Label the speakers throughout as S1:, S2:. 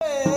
S1: ਇਹ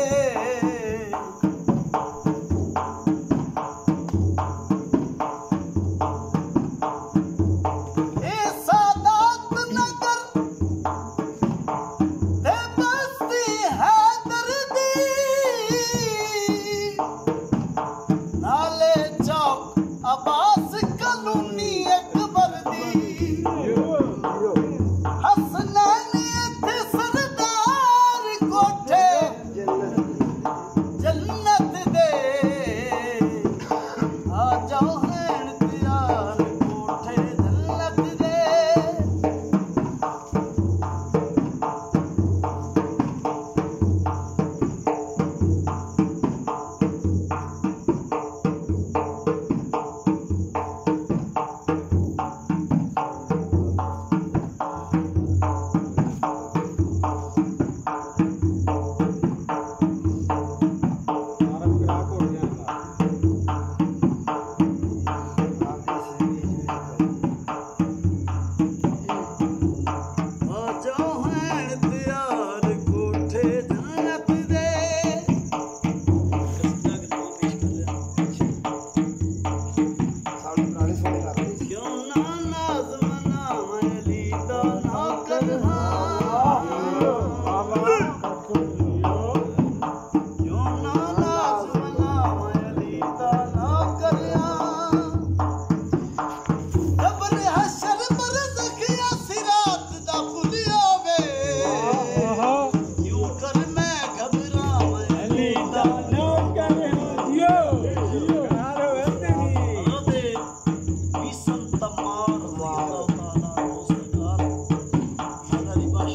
S1: Oh.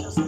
S1: cautious.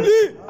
S2: Ih!